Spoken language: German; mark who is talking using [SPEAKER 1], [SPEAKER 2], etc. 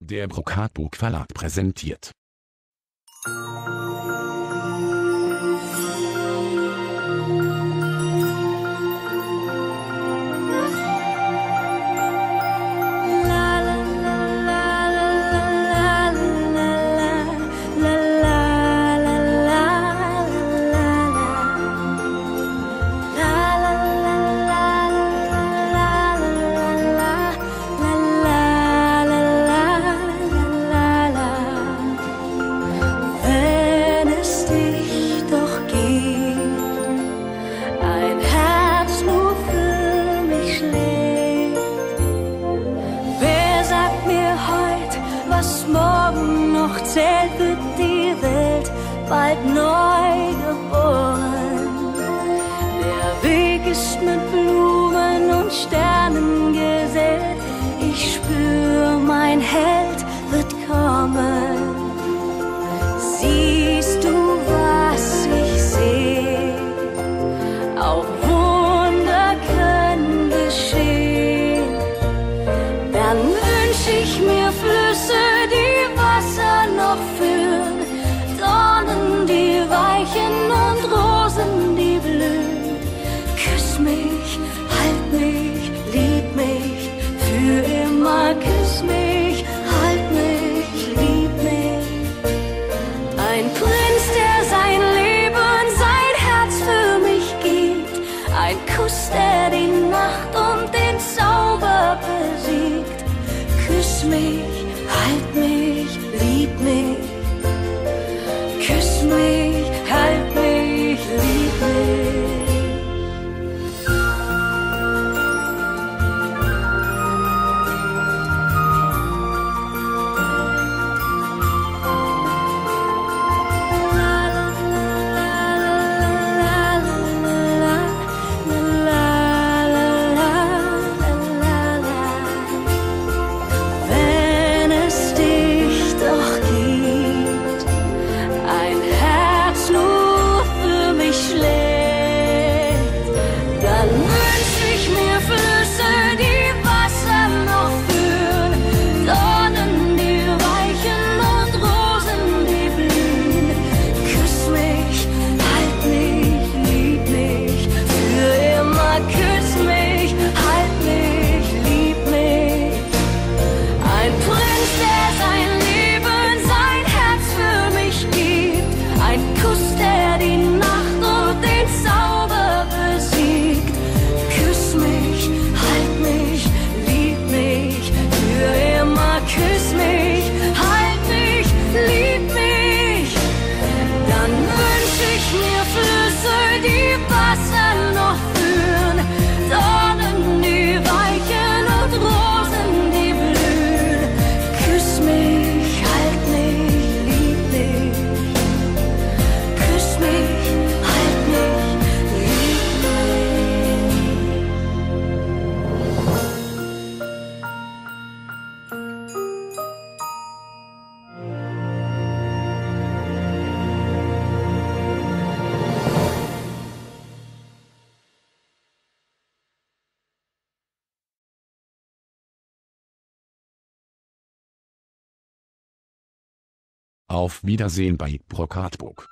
[SPEAKER 1] Der Brokatburg Verlag präsentiert.
[SPEAKER 2] was morgen noch zählt, wird die Welt bald neu geboren. me.
[SPEAKER 1] Auf Wiedersehen bei Brockartburg.